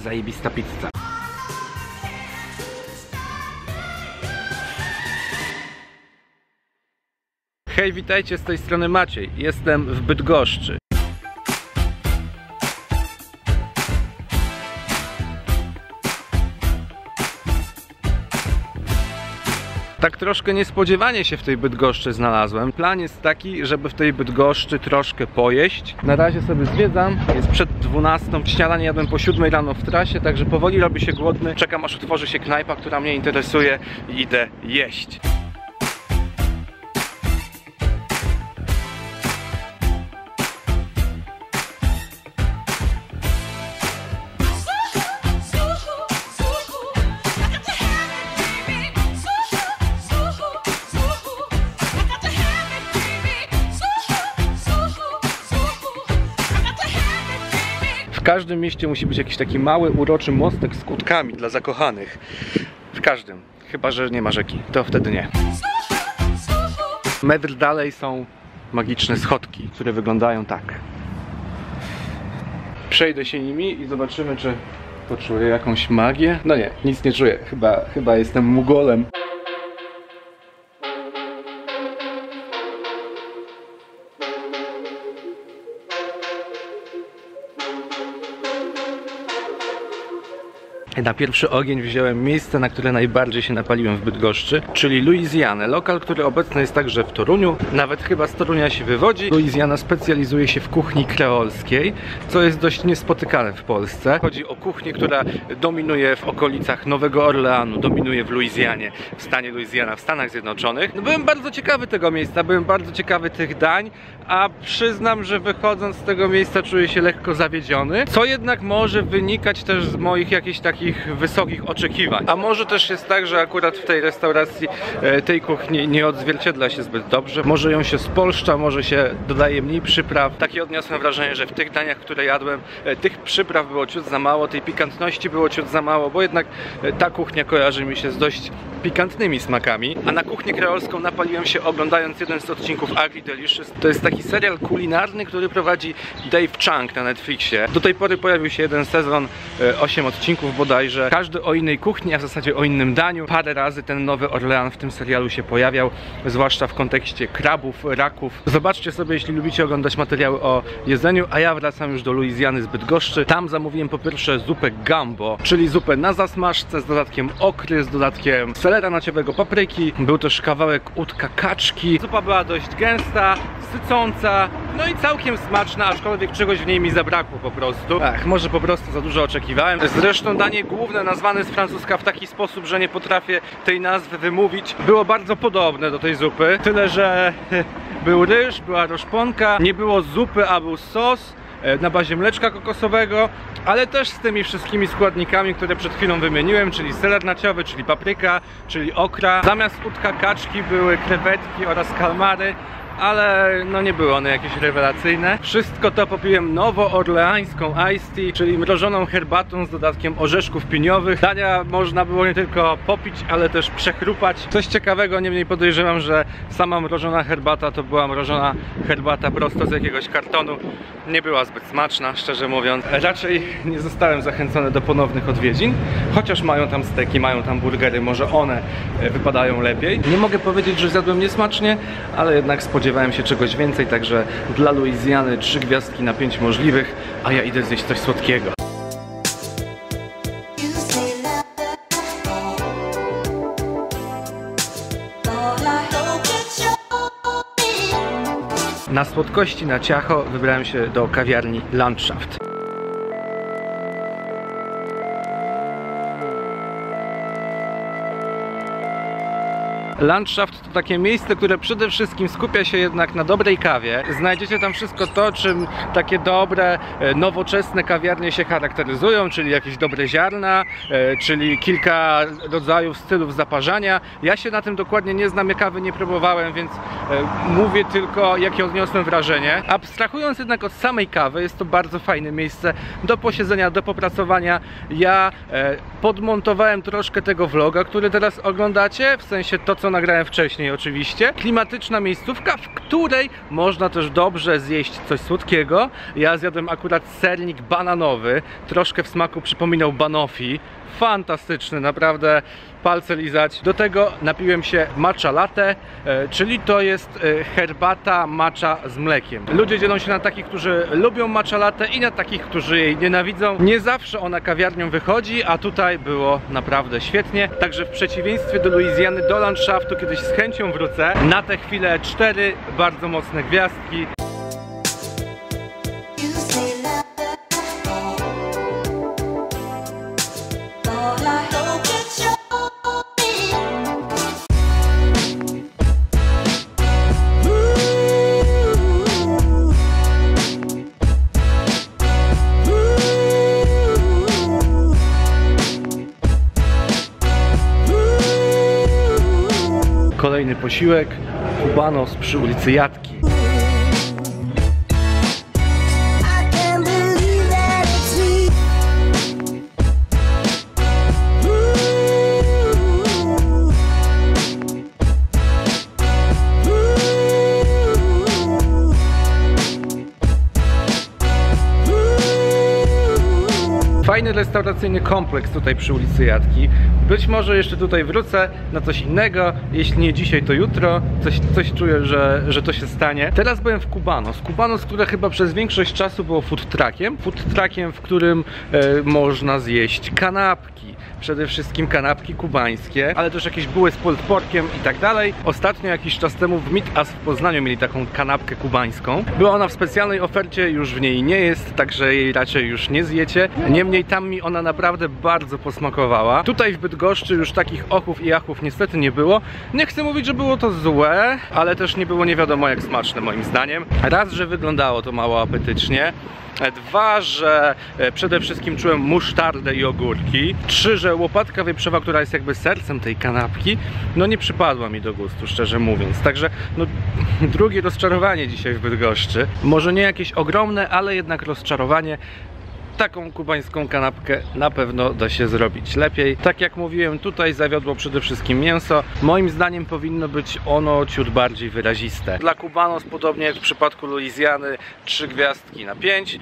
zajebista pizza. Hej, witajcie, z tej strony Maciej. Jestem w Bydgoszczy. Tak troszkę niespodziewanie się w tej Bydgoszczy znalazłem. Plan jest taki, żeby w tej Bydgoszczy troszkę pojeść. Na razie sobie zwiedzam, jest przed 12. Śniadanie jadłem po 7 rano w trasie, także powoli robi się głodny. Czekam aż otworzy się knajpa, która mnie interesuje i idę jeść. Każdym mieście musi być jakiś taki mały, uroczy mostek z kłódkami dla zakochanych. W każdym. Chyba, że nie ma rzeki. To wtedy nie. Metr dalej są magiczne schodki, które wyglądają tak. Przejdę się nimi i zobaczymy, czy poczuję jakąś magię. No nie, nic nie czuję. Chyba, chyba jestem mugolem. Na pierwszy ogień wziąłem miejsce, na które najbardziej się napaliłem w Bydgoszczy, czyli Luizjanę. Lokal, który obecny jest także w Toruniu, nawet chyba z Torunia się wywodzi. Luizjana specjalizuje się w kuchni kreolskiej, co jest dość niespotykane w Polsce. Chodzi o kuchnię, która dominuje w okolicach Nowego Orleanu, dominuje w Luizjanie, w stanie Luizjana, w Stanach Zjednoczonych. No, byłem bardzo ciekawy tego miejsca, byłem bardzo ciekawy tych dań, a przyznam, że wychodząc z tego miejsca czuję się lekko zawiedziony, co jednak może wynikać też z moich jakichś takich wysokich oczekiwań. A może też jest tak, że akurat w tej restauracji e, tej kuchni nie odzwierciedla się zbyt dobrze. Może ją się spolszcza, może się dodaje mniej przypraw. Takie odniosłem wrażenie, że w tych daniach, które jadłem, e, tych przypraw było ciut za mało, tej pikantności było ciut za mało, bo jednak e, ta kuchnia kojarzy mi się z dość pikantnymi smakami. A na kuchnię kreolską napaliłem się oglądając jeden z odcinków Agri Delicious. To jest taki serial kulinarny, który prowadzi Dave Chang na Netflixie. Do tej pory pojawił się jeden sezon, 8 odcinków bodajże. Każdy o innej kuchni, a w zasadzie o innym daniu. Parę razy ten Nowy Orlean w tym serialu się pojawiał, zwłaszcza w kontekście krabów, raków. Zobaczcie sobie, jeśli lubicie oglądać materiały o jedzeniu, a ja wracam już do Luizjany z Bydgoszczy. Tam zamówiłem po pierwsze zupę gambo, czyli zupę na zasmażce z dodatkiem okry, z dodatkiem selera naciowego, papryki. Był też kawałek udka kaczki. Zupa była dość gęsta, sycąca, no i całkiem smaczna, aczkolwiek czegoś w niej mi zabrakło po prostu. Ach, może po prostu za dużo oczekiwałem. Zresztą danie główne nazwane z francuska w taki sposób, że nie potrafię tej nazwy wymówić, było bardzo podobne do tej zupy. Tyle, że był ryż, była roszponka, nie było zupy, a był sos e, na bazie mleczka kokosowego, ale też z tymi wszystkimi składnikami, które przed chwilą wymieniłem, czyli seler naciowy, czyli papryka, czyli okra. Zamiast udka kaczki były krewetki oraz kalmary, ale no nie były one jakieś rewelacyjne. Wszystko to popiłem nowoorleańską iced tea, czyli mrożoną herbatą z dodatkiem orzeszków piniowych. Dania można było nie tylko popić, ale też przechrupać. Coś ciekawego, niemniej podejrzewam, że sama mrożona herbata to była mrożona herbata prosto z jakiegoś kartonu. Nie była zbyt smaczna, szczerze mówiąc. Raczej nie zostałem zachęcony do ponownych odwiedzin, chociaż mają tam steki, mają tam burgery, może one e, wypadają lepiej. Nie mogę powiedzieć, że zjadłem niesmacznie, ale jednak spodziewałem się czegoś więcej, także dla Luizjany trzy gwiazdki na pięć możliwych, a ja idę zjeść coś słodkiego. Na słodkości na ciacho wybrałem się do kawiarni Landschaft. Landschaft to takie miejsce, które przede wszystkim skupia się jednak na dobrej kawie. Znajdziecie tam wszystko to, czym takie dobre, e, nowoczesne kawiarnie się charakteryzują, czyli jakieś dobre ziarna, e, czyli kilka rodzajów stylów zaparzania. Ja się na tym dokładnie nie znam, ja kawy nie próbowałem, więc e, mówię tylko jakie odniosłem wrażenie. Abstrahując jednak od samej kawy, jest to bardzo fajne miejsce do posiedzenia, do popracowania. Ja podmontowałem troszkę tego vloga, który teraz oglądacie, w sensie to co nagrałem wcześniej oczywiście. Klimatyczna miejscówka, w której można też dobrze zjeść coś słodkiego. Ja zjadłem akurat sernik bananowy, troszkę w smaku przypominał banoffee. Fantastyczny, naprawdę palce lizać. Do tego napiłem się matcha latte, e, czyli to jest e, herbata matcha z mlekiem. Ludzie dzielą się na takich, którzy lubią matcha latte i na takich, którzy jej nienawidzą. Nie zawsze ona kawiarnią wychodzi, a tutaj było naprawdę świetnie. Także w przeciwieństwie do Luizjany, do landszaftu kiedyś z chęcią wrócę. Na tę chwilę cztery bardzo mocne gwiazdki. Kolejny posiłek, kubanos przy ulicy Jatki. Fajny restauracyjny kompleks tutaj przy ulicy Jatki. Być może jeszcze tutaj wrócę na coś innego. Jeśli nie dzisiaj, to jutro. Coś, coś czuję, że, że to się stanie. Teraz byłem w Kubanos. Kubanos, które chyba przez większość czasu było food truckiem. Food truckiem, w którym e, można zjeść kanapki. Przede wszystkim kanapki kubańskie, ale też jakieś buły z porkiem i tak dalej. Ostatnio jakiś czas temu w Meat Us w Poznaniu mieli taką kanapkę kubańską. Była ona w specjalnej ofercie, już w niej nie jest, także jej raczej już nie zjecie. Niemniej tam mi ona naprawdę bardzo posmakowała. Tutaj w Bydgoszczy już takich ochów i achów niestety nie było. Nie chcę mówić, że było to złe, ale też nie było nie wiadomo jak smaczne moim zdaniem. Raz, że wyglądało to mało apetycznie. Dwa, że e, przede wszystkim czułem musztardę i ogórki. Trzy, że łopatka wieprzowa, która jest jakby sercem tej kanapki, no nie przypadła mi do gustu, szczerze mówiąc. Także no, drugie rozczarowanie dzisiaj w Bydgoszczy. Może nie jakieś ogromne, ale jednak rozczarowanie taką kubańską kanapkę na pewno da się zrobić lepiej. Tak jak mówiłem, tutaj zawiodło przede wszystkim mięso. Moim zdaniem powinno być ono ciut bardziej wyraziste. Dla Kubanos, podobnie jak w przypadku Luizjany, 3 gwiazdki na 5. You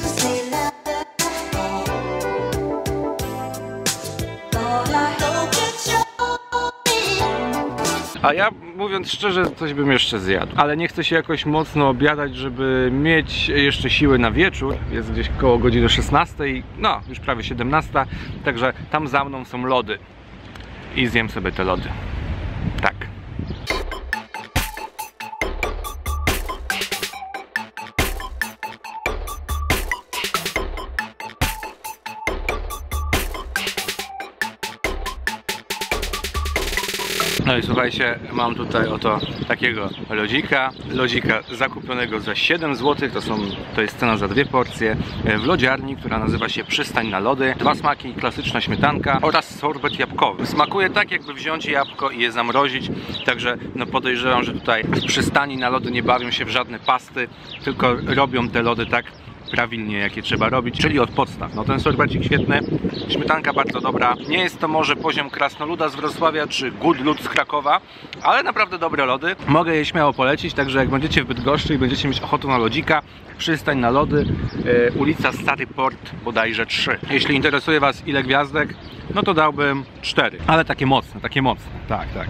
say love. All I hope that you'll be. A ja mówiąc szczerze, coś bym jeszcze zjadł. Ale nie chcę się jakoś mocno obiadać, żeby mieć jeszcze siły na wieczór. Jest gdzieś koło godziny 16, no już prawie 17, także tam za mną są lody. I zjem sobie te lody. Tak. No i słuchajcie, mam tutaj oto takiego lodzika. Lodzika zakupionego za 7 zł, to, są, to jest cena za dwie porcje. e, W lodziarni, która nazywa się Przystań na Lody. Dwa smaki, klasyczna śmietanka oraz sorbet jabłkowy. Smakuje tak, jakby wziąć jabłko i je zamrozić. Także no podejrzewam, że tutaj w przystani na lody nie bawią się w żadne pasty, tylko robią te lody tak prawilnie, jakie trzeba robić, czyli od podstaw. No ten sorbecik świetny, śmietanka bardzo dobra. Nie jest to może poziom krasnoluda z Wrocławia czy good lud z Krakowa, ale naprawdę dobre lody. Mogę je śmiało polecić, także jak będziecie w Bydgoszczy i będziecie mieć ochotę na lodzika, przystań na lody, e, ulica Stary Port bodajże 3. Jeśli interesuje Was ile gwiazdek, no to dałbym 4, ale takie mocne, takie mocne, tak, tak.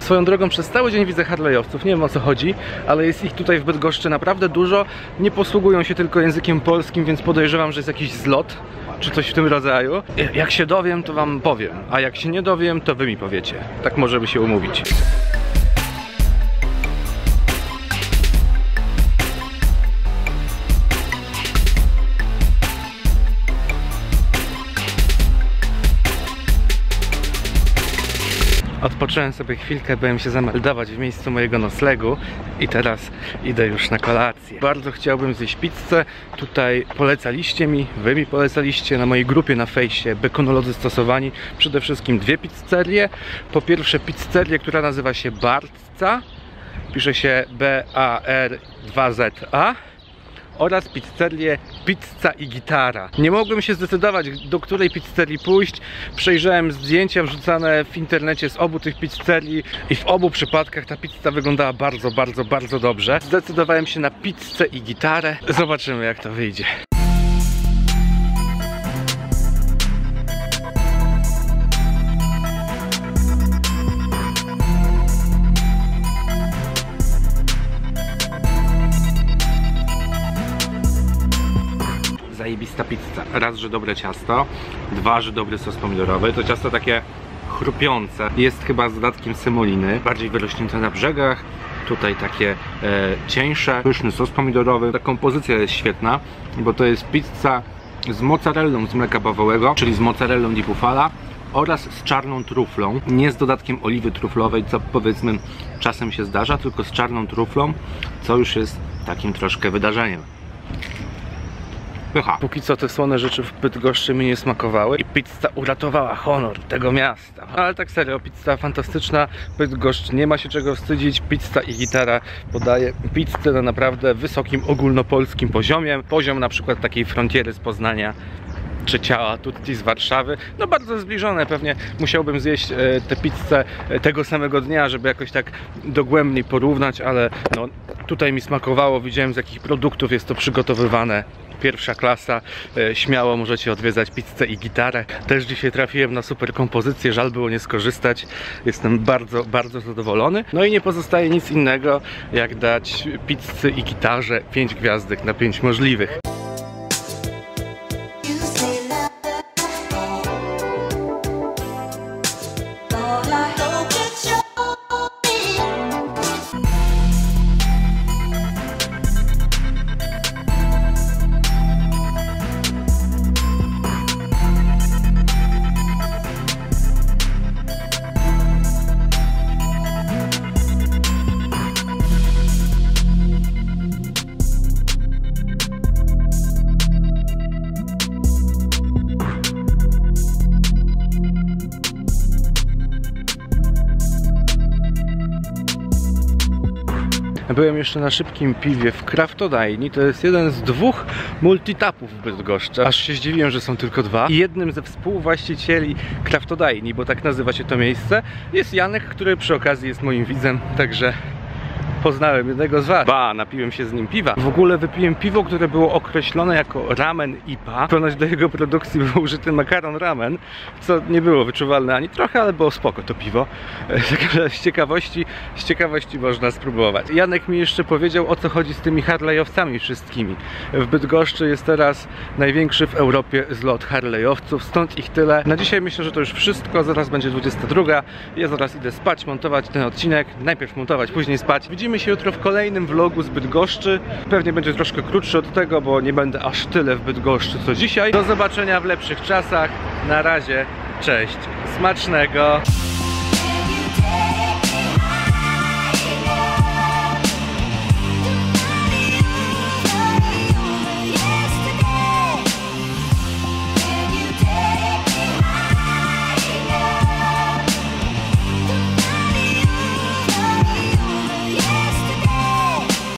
Swoją drogą przez cały dzień widzę Harley'owców, nie wiem o co chodzi, ale jest ich tutaj w Bydgoszczy naprawdę dużo. Nie posługują się tylko językiem polskim, więc podejrzewam, że jest jakiś zlot czy coś w tym rodzaju. Jak się dowiem, to wam powiem, a jak się nie dowiem, to wy mi powiecie. Tak możemy się umówić. Odpocząłem sobie chwilkę, byłem się zameldować w miejscu mojego noclegu i teraz idę już na kolację. Bardzo chciałbym zjeść pizzę. Tutaj polecaliście mi, wy mi polecaliście na mojej grupie na fejsie Bekonolodzy Stosowani przede wszystkim dwie pizzerie. Po pierwsze pizzerię, która nazywa się Barca. Pisze się B-A-R-2-Z-A oraz pizzerię pizza i gitara. Nie mogłem się zdecydować, do której pizzerii pójść. Przejrzałem zdjęcia wrzucane w internecie z obu tych pizzerii i w obu przypadkach ta pizza wyglądała bardzo, bardzo, bardzo dobrze. Zdecydowałem się na pizzę i gitarę. Zobaczymy jak to wyjdzie. Zajebista pizza. Raz, że dobre ciasto, dwa, że dobry sos pomidorowy. To ciasto takie chrupiące. Jest chyba z dodatkiem semoliny, bardziej wyrośnięte na brzegach. Tutaj takie e, cieńsze, pyszny sos pomidorowy. Ta kompozycja jest świetna, bo to jest pizza z mozzarellą z mleka bawowego, czyli z mozzarellą di bufala oraz z czarną truflą, nie z dodatkiem oliwy truflowej, co powiedzmy czasem się zdarza, tylko z czarną truflą, co już jest takim troszkę wydarzeniem. Pycha. Póki co te słone rzeczy w Bydgoszczy mi nie smakowały i pizza uratowała honor tego miasta. Ale tak serio, pizza fantastyczna, Bydgoszcz nie ma się czego wstydzić, pizza i gitara podaje pizzę na naprawdę wysokim ogólnopolskim poziomie. Poziom na przykład takiej frontiery z Poznania czy ciała tutti z Warszawy. No bardzo zbliżone, pewnie musiałbym zjeść e, tę pizzę e, tego samego dnia, żeby jakoś tak dogłębniej porównać, ale no tutaj mi smakowało, widziałem z jakich produktów jest to przygotowywane. Pierwsza klasa, e, śmiało możecie odwiedzać pizzę i gitarę. Też dzisiaj trafiłem na super kompozycję, żal było nie skorzystać. Jestem bardzo, bardzo zadowolony. No i nie pozostaje nic innego, jak dać pizzy i gitarze 5 gwiazdek na 5 możliwych. Byłem jeszcze na szybkim piwie w Kraftodajni. To jest jeden z dwóch multitapów w Bydgoszczy. Aż się zdziwiłem, że są tylko dwa. I jednym ze współwłaścicieli Kraftodajni, bo tak nazywa się to miejsce, jest Janek, który przy okazji jest moim widzem, także poznałem jednego z was. Ba, napiłem się z nim piwa. W ogóle wypiłem piwo, które było określone jako ramen IPA. Ponoć do jego produkcji był użyty makaron ramen, co nie było wyczuwalne ani trochę, ale było spoko to piwo. E, Także z ciekawości, z ciekawości można spróbować. Janek mi jeszcze powiedział o co chodzi z tymi Harley'owcami wszystkimi. W Bydgoszczy jest teraz największy w Europie zlot Harley'owców, stąd ich tyle. Na dzisiaj myślę, że to już wszystko. Zaraz będzie 22. Ja zaraz idę spać, montować ten odcinek. Najpierw montować, później spać. Widzimy się jutro w kolejnym vlogu z Bydgoszczy. Pewnie będzie troszkę krótszy od tego, bo nie będę aż tyle w Bydgoszczy co dzisiaj. Do zobaczenia w lepszych czasach. Na razie, cześć. Smacznego.